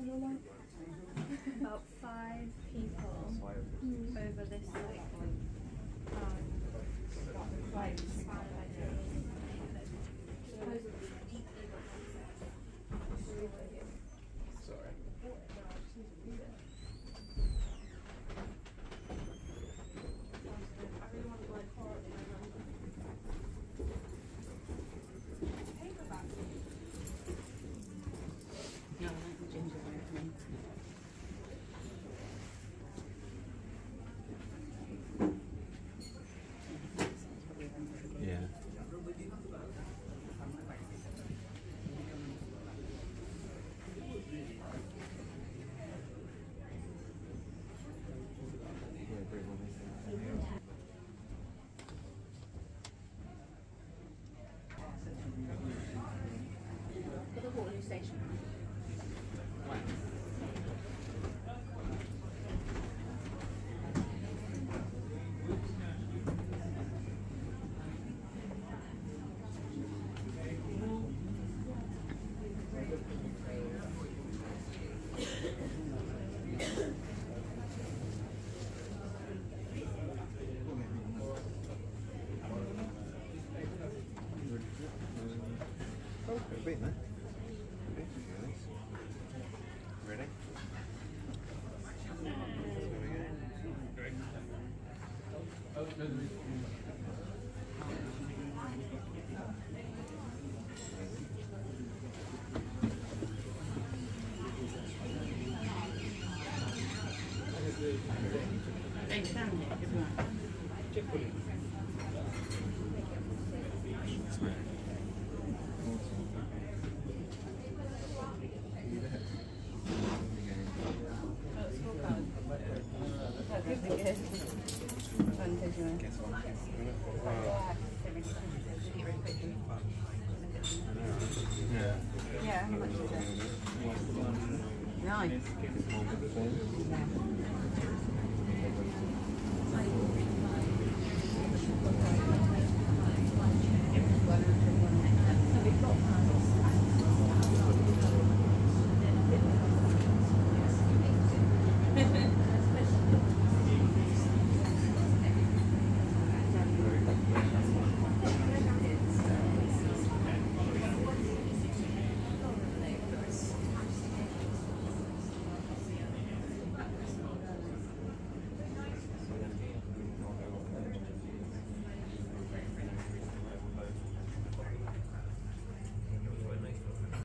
About five. Bit, man. Ready? Here we go. Yeah. Yeah, how much is it?